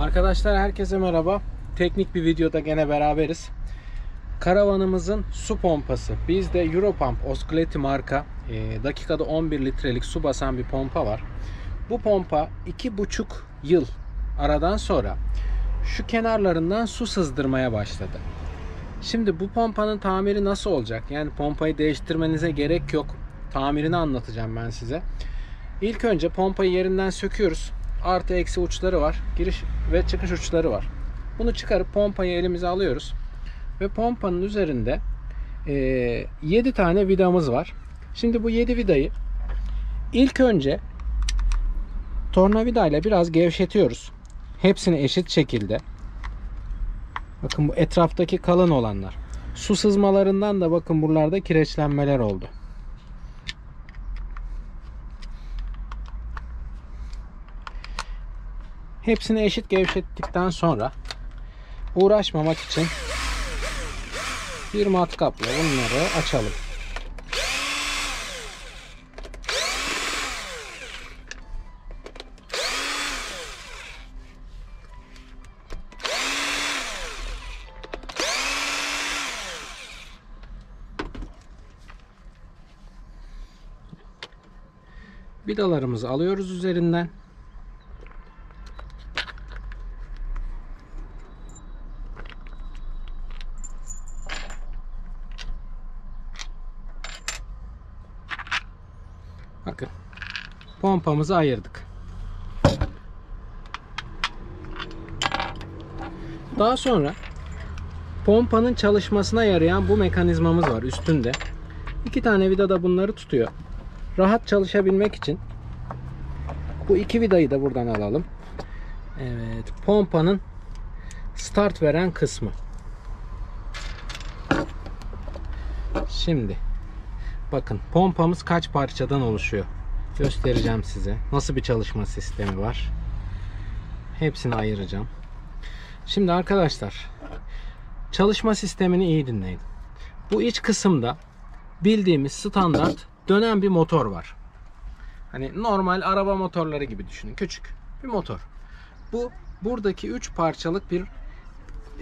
Arkadaşlar herkese merhaba. Teknik bir videoda gene beraberiz. Karavanımızın su pompası. Bizde Europump Osculeti marka e, dakikada 11 litrelik su basan bir pompa var. Bu pompa 2,5 yıl aradan sonra şu kenarlarından su sızdırmaya başladı. Şimdi bu pompanın tamiri nasıl olacak? Yani pompayı değiştirmenize gerek yok. Tamirini anlatacağım ben size. İlk önce pompayı yerinden söküyoruz. Artı eksi uçları var. Giriş ve çıkış uçları var. Bunu çıkarıp pompayı elimize alıyoruz. Ve pompanın üzerinde e, 7 tane vidamız var. Şimdi bu 7 vidayı ilk önce tornavida ile biraz gevşetiyoruz. Hepsini eşit şekilde. Bakın bu etraftaki kalın olanlar. Su sızmalarından da bakın buralarda kireçlenmeler oldu. Hepsini eşit gevşettikten sonra uğraşmamak için bir matkapla bunları açalım. Vidalarımızı alıyoruz üzerinden. Bakın. Pompamızı ayırdık. Daha sonra pompanın çalışmasına yarayan bu mekanizmamız var üstünde. İki tane vida da bunları tutuyor. Rahat çalışabilmek için bu iki vidayı da buradan alalım. Evet, pompanın start veren kısmı. Şimdi Bakın pompamız kaç parçadan oluşuyor. Göstereceğim size. Nasıl bir çalışma sistemi var. Hepsini ayıracağım. Şimdi arkadaşlar çalışma sistemini iyi dinleyin. Bu iç kısımda bildiğimiz standart dönen bir motor var. Hani normal araba motorları gibi düşünün. Küçük bir motor. Bu buradaki 3 parçalık bir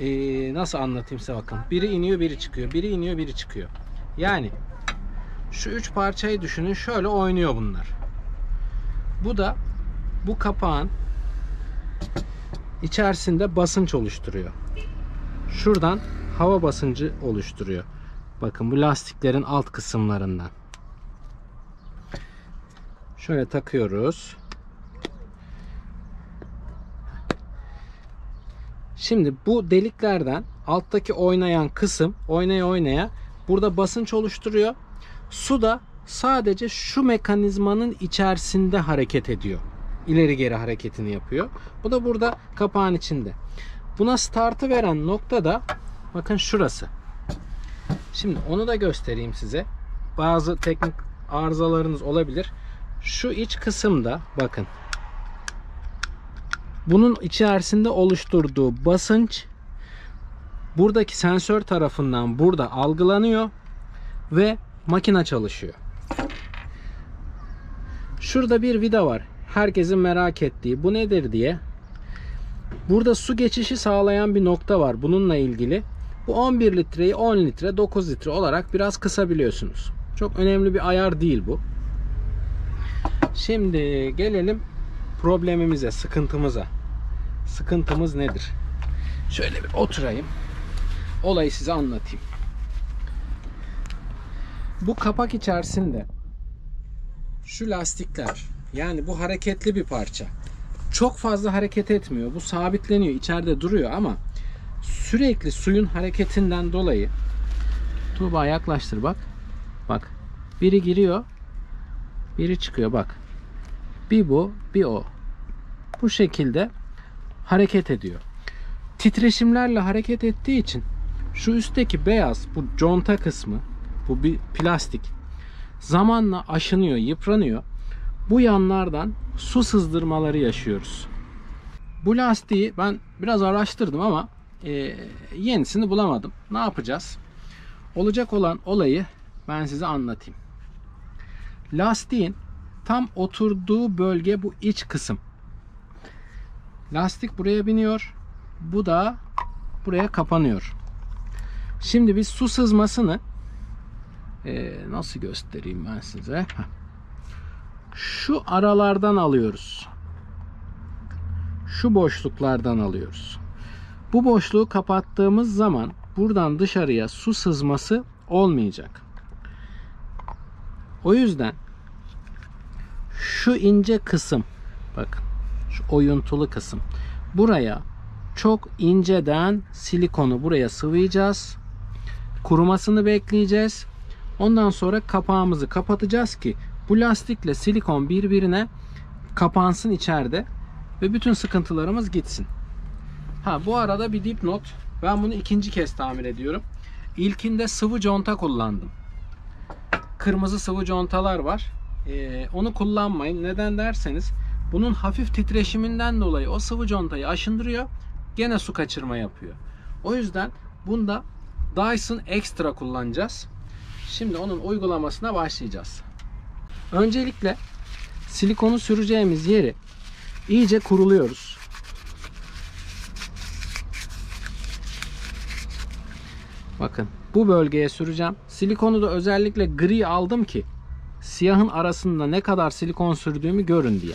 ee, nasıl anlatayım size bakın. Biri iniyor biri çıkıyor. Biri iniyor biri çıkıyor. Yani şu üç parçayı düşünün. Şöyle oynuyor bunlar. Bu da bu kapağın içerisinde basınç oluşturuyor. Şuradan hava basıncı oluşturuyor. Bakın bu lastiklerin alt kısımlarından. Şöyle takıyoruz. Şimdi bu deliklerden alttaki oynayan kısım oynaya oynaya burada basınç oluşturuyor. Su da sadece şu mekanizmanın içerisinde hareket ediyor. İleri geri hareketini yapıyor. Bu da burada kapağın içinde. Buna startı veren nokta da bakın şurası. Şimdi onu da göstereyim size. Bazı teknik arızalarınız olabilir. Şu iç kısımda bakın. Bunun içerisinde oluşturduğu basınç buradaki sensör tarafından burada algılanıyor ve makine çalışıyor. Şurada bir vida var. Herkesin merak ettiği. Bu nedir diye. Burada su geçişi sağlayan bir nokta var. Bununla ilgili. Bu 11 litreyi 10 litre, 9 litre olarak biraz kısabiliyorsunuz. Çok önemli bir ayar değil bu. Şimdi gelelim problemimize, sıkıntımıza. Sıkıntımız nedir? Şöyle bir oturayım. Olayı size anlatayım. Bu kapak içerisinde şu lastikler yani bu hareketli bir parça. Çok fazla hareket etmiyor. Bu sabitleniyor, içeride duruyor ama sürekli suyun hareketinden dolayı Tuğba yaklaştır bak. Bak. Biri giriyor. Biri çıkıyor bak. Bir bu, bir o. Bu şekilde hareket ediyor. Titreşimlerle hareket ettiği için şu üstteki beyaz bu conta kısmı bu bir plastik. Zamanla aşınıyor, yıpranıyor. Bu yanlardan su sızdırmaları yaşıyoruz. Bu lastiği ben biraz araştırdım ama e, yenisini bulamadım. Ne yapacağız? Olacak olan olayı ben size anlatayım. Lastiğin tam oturduğu bölge bu iç kısım. Lastik buraya biniyor. Bu da buraya kapanıyor. Şimdi biz su sızmasını e, nasıl göstereyim ben size? Şu aralardan alıyoruz. Şu boşluklardan alıyoruz. Bu boşluğu kapattığımız zaman buradan dışarıya su sızması olmayacak. O yüzden şu ince kısım bakın şu oyuntulu kısım buraya çok inceden silikonu buraya sıvayacağız. Kurumasını bekleyeceğiz. Ondan sonra kapağımızı kapatacağız ki bu lastikle silikon birbirine kapansın içeride ve bütün sıkıntılarımız gitsin. Ha bu arada bir dipnot. Ben bunu ikinci kez tamir ediyorum. İlkinde sıvı conta kullandım. Kırmızı sıvı contalar var. Ee, onu kullanmayın. Neden derseniz bunun hafif titreşiminden dolayı o sıvı contayı aşındırıyor. Gene su kaçırma yapıyor. O yüzden bunda Dyson Extra kullanacağız. Şimdi onun uygulamasına başlayacağız. Öncelikle silikonu süreceğimiz yeri iyice kuruluyoruz. Bakın bu bölgeye süreceğim. Silikonu da özellikle gri aldım ki siyahın arasında ne kadar silikon sürdüğümü görün diye.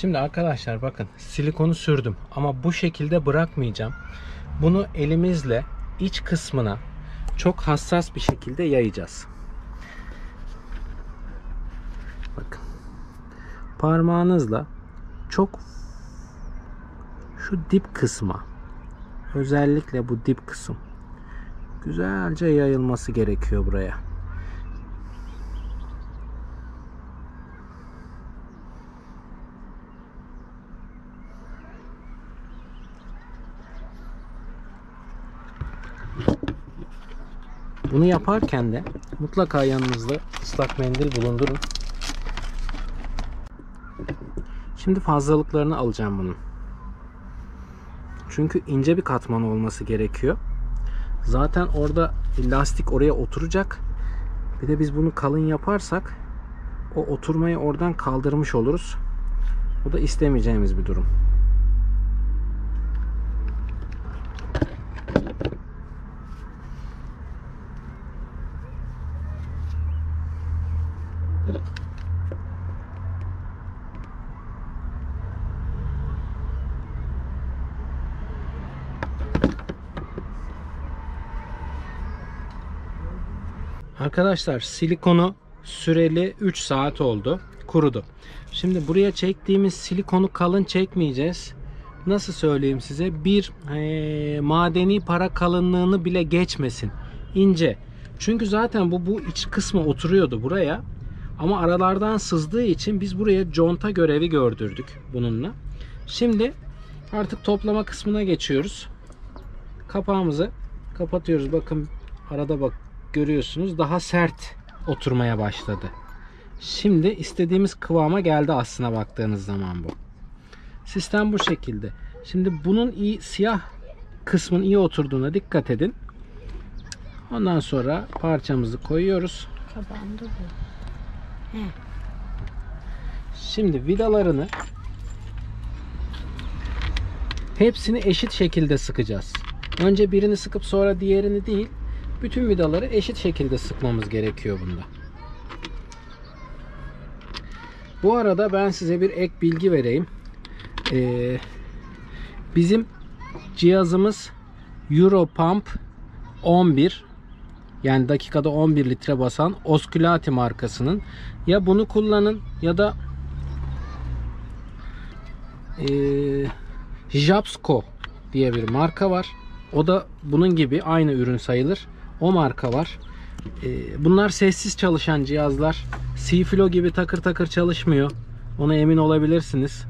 Şimdi arkadaşlar bakın silikonu sürdüm ama bu şekilde bırakmayacağım. Bunu elimizle iç kısmına çok hassas bir şekilde yayacağız. Bakın. Parmağınızla çok şu dip kısma özellikle bu dip kısım güzelce yayılması gerekiyor buraya. Bunu yaparken de mutlaka yanınızda ıslak mendil bulundurun. Şimdi fazlalıklarını alacağım bunun. Çünkü ince bir katman olması gerekiyor. Zaten orada lastik oraya oturacak. Bir de biz bunu kalın yaparsak o oturmayı oradan kaldırmış oluruz. Bu da istemeyeceğimiz bir durum. Arkadaşlar silikonu süreli 3 saat oldu. Kurudu. Şimdi buraya çektiğimiz silikonu kalın çekmeyeceğiz. Nasıl söyleyeyim size? Bir e, madeni para kalınlığını bile geçmesin. İnce. Çünkü zaten bu bu iç kısmı oturuyordu buraya. Ama aralardan sızdığı için biz buraya conta görevi gördürdük bununla. Şimdi artık toplama kısmına geçiyoruz. Kapağımızı kapatıyoruz. Bakın arada bak görüyorsunuz daha sert oturmaya başladı. Şimdi istediğimiz kıvama geldi aslına baktığınız zaman bu. Sistem bu şekilde. Şimdi bunun iyi siyah kısmın iyi oturduğuna dikkat edin. Ondan sonra parçamızı koyuyoruz. Kapandı bu. Şimdi vidalarını hepsini eşit şekilde sıkacağız. Önce birini sıkıp sonra diğerini değil. Bütün vidaları eşit şekilde sıkmamız gerekiyor bunda. Bu arada ben size bir ek bilgi vereyim. Ee, bizim cihazımız Europump 11 yani dakikada 11 litre basan Osculati markasının ya bunu kullanın ya da ee, Japsco diye bir marka var. O da bunun gibi aynı ürün sayılır. O marka var. Ee, bunlar sessiz çalışan cihazlar. Seaflo gibi takır takır çalışmıyor. Ona emin olabilirsiniz.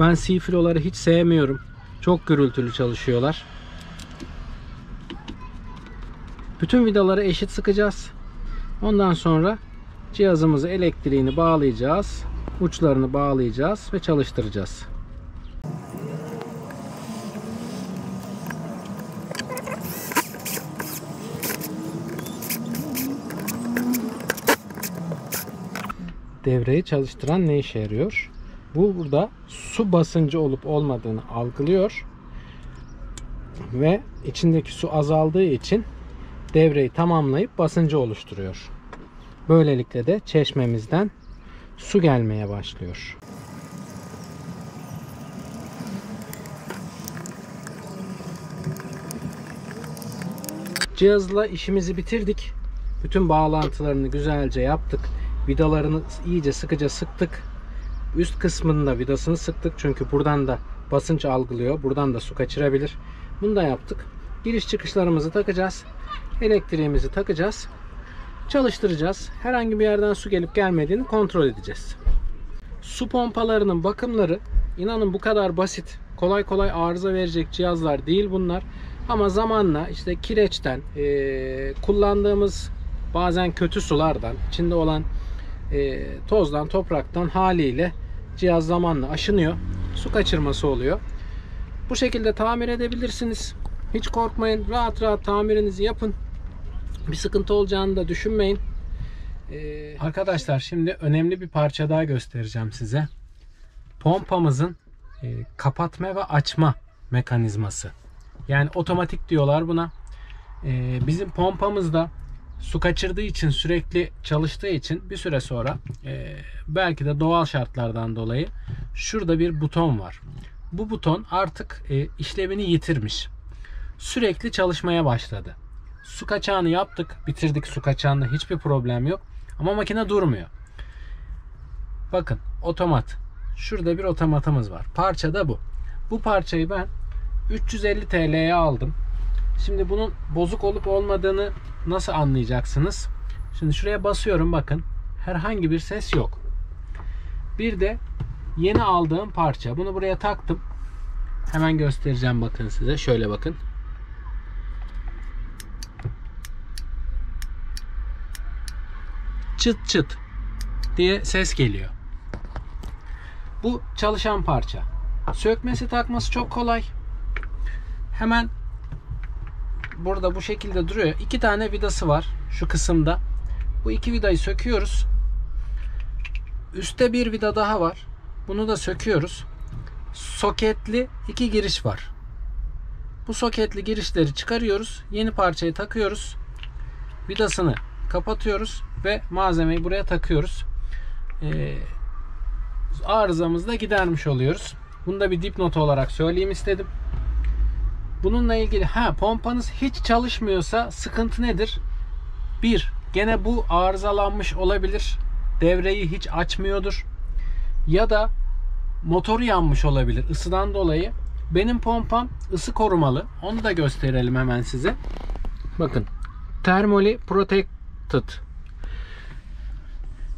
Ben Seaflo'ları hiç sevmiyorum. Çok gürültülü çalışıyorlar. Bütün vidaları eşit sıkacağız. Ondan sonra cihazımızı elektriğini bağlayacağız. uçlarını bağlayacağız ve çalıştıracağız. Devreyi çalıştıran ne işe yarıyor? Bu burada su basıncı olup olmadığını algılıyor ve içindeki su azaldığı için devreyi tamamlayıp basıncı oluşturuyor. Böylelikle de çeşmemizden su gelmeye başlıyor. Cihazla işimizi bitirdik. Bütün bağlantılarını güzelce yaptık. Vidalarını iyice sıkıca sıktık. Üst kısmında vidasını sıktık çünkü buradan da basınç algılıyor. Buradan da su kaçırabilir. Bunu da yaptık. Giriş çıkışlarımızı takacağız. Elektriğimizi takacağız. Çalıştıracağız. Herhangi bir yerden su gelip gelmediğini kontrol edeceğiz. Su pompalarının bakımları inanın bu kadar basit. Kolay kolay arıza verecek cihazlar değil bunlar. Ama zamanla işte kireçten, kullandığımız bazen kötü sulardan, içinde olan e, tozdan, topraktan haliyle cihaz zamanla aşınıyor. Su kaçırması oluyor. Bu şekilde tamir edebilirsiniz. Hiç korkmayın. Rahat rahat tamirinizi yapın. Bir sıkıntı olacağını da düşünmeyin. Ee, arkadaşlar şimdi önemli bir parça daha göstereceğim size. Pompamızın e, kapatma ve açma mekanizması. Yani otomatik diyorlar buna. Ee, bizim pompamızda su kaçırdığı için sürekli çalıştığı için bir süre sonra e, belki de doğal şartlardan dolayı şurada bir buton var. Bu buton artık e, işlevini yitirmiş. Sürekli çalışmaya başladı. Su kaçağını yaptık, bitirdik su kaçağında hiçbir problem yok. Ama makine durmuyor. Bakın otomat. Şurada bir otomatımız var. Parça da bu. Bu parçayı ben 350 TL'ye aldım. Şimdi bunun bozuk olup olmadığını nasıl anlayacaksınız? Şimdi şuraya basıyorum bakın. Herhangi bir ses yok. Bir de yeni aldığım parça. Bunu buraya taktım. Hemen göstereceğim bakın size. Şöyle bakın. Çıt çıt diye ses geliyor. Bu çalışan parça. Sökmesi takması çok kolay. Hemen burada bu şekilde duruyor. İki tane vidası var şu kısımda. Bu iki vidayı söküyoruz. Üste bir vida daha var. Bunu da söküyoruz. Soketli iki giriş var. Bu soketli girişleri çıkarıyoruz. Yeni parçayı takıyoruz. Vidasını kapatıyoruz ve malzemeyi buraya takıyoruz. Ee, arızamızı da gidermiş oluyoruz. Bunu da bir dipnot olarak söyleyeyim istedim. Bununla ilgili ha pompanız hiç çalışmıyorsa sıkıntı nedir? Bir, gene bu arızalanmış olabilir. Devreyi hiç açmıyordur. Ya da motoru yanmış olabilir ısıdan dolayı. Benim pompam ısı korumalı. Onu da gösterelim hemen size. Bakın. Thermally protected.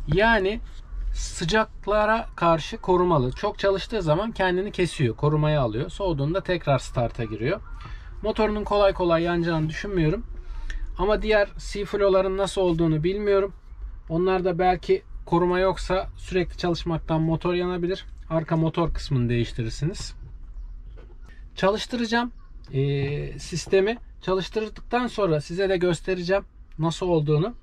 Yani sıcaklara karşı korumalı. Çok çalıştığı zaman kendini kesiyor, korumaya alıyor. Soğuduğunda tekrar starta giriyor. Motorunun kolay kolay yanacağını düşünmüyorum. Ama diğer C-Flow'ların nasıl olduğunu bilmiyorum. Onlar da belki koruma yoksa sürekli çalışmaktan motor yanabilir. Arka motor kısmını değiştirirsiniz. Çalıştıracağım ee, sistemi. Çalıştırdıktan sonra size de göstereceğim nasıl olduğunu.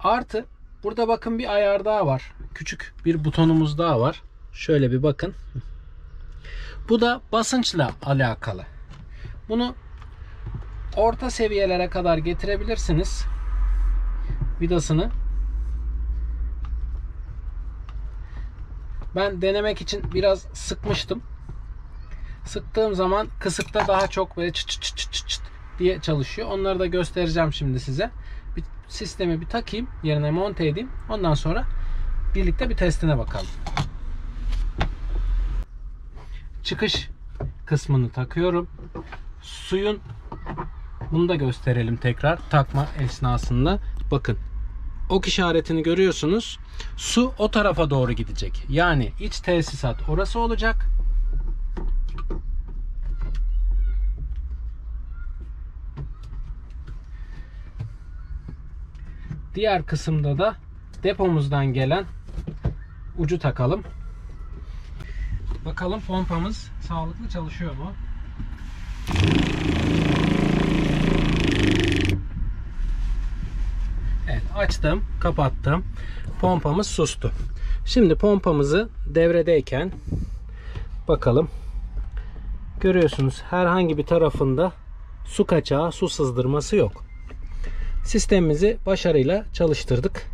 Artı burada bakın bir ayar daha var. Küçük bir butonumuz daha var. Şöyle bir bakın. Bu da basınçla alakalı. Bunu orta seviyelere kadar getirebilirsiniz. Vidasını. Ben denemek için biraz sıkmıştım. Sıktığım zaman kısıkta daha çok böyle çıt çıt çıt çıt çıt diye çalışıyor. Onları da göstereceğim şimdi size. Bir sistemi bir takayım, yerine monte edeyim. Ondan sonra birlikte bir testine bakalım. Çıkış kısmını takıyorum. Suyun bunu da gösterelim tekrar takma esnasında. Bakın ok işaretini görüyorsunuz. Su o tarafa doğru gidecek. Yani iç tesisat orası olacak. Diğer kısımda da depomuzdan gelen ucu takalım. Bakalım pompamız sağlıklı çalışıyor mu? Evet açtım, kapattım. Pompamız sustu. Şimdi pompamızı devredeyken bakalım. Görüyorsunuz herhangi bir tarafında su kaçağı, su sızdırması yok. Sistemimizi başarıyla çalıştırdık.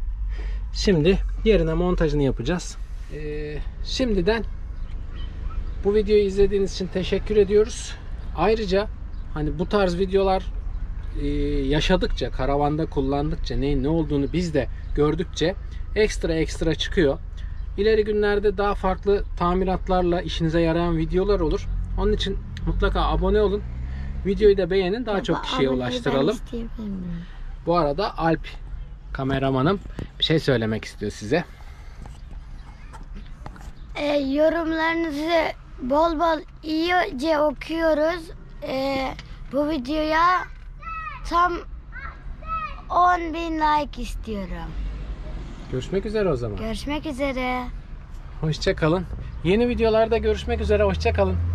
Şimdi yerine montajını yapacağız. Ee, şimdiden bu videoyu izlediğiniz için teşekkür ediyoruz. Ayrıca hani bu tarz videolar e, yaşadıkça, karavanda kullandıkça neyin ne olduğunu biz de gördükçe ekstra ekstra çıkıyor. İleri günlerde daha farklı tamiratlarla işinize yarayan videolar olur. Onun için mutlaka abone olun. Videoyu da beğenin. Daha çok kişiye ulaştıralım. Bu arada Alp kameramanım bir şey söylemek istiyor size. E, yorumlarınızı bol bol iyice okuyoruz. E, bu videoya tam 10 bin like istiyorum. Görüşmek üzere o zaman. Görüşmek üzere. Hoşça kalın. Yeni videolarda görüşmek üzere. Hoşça kalın.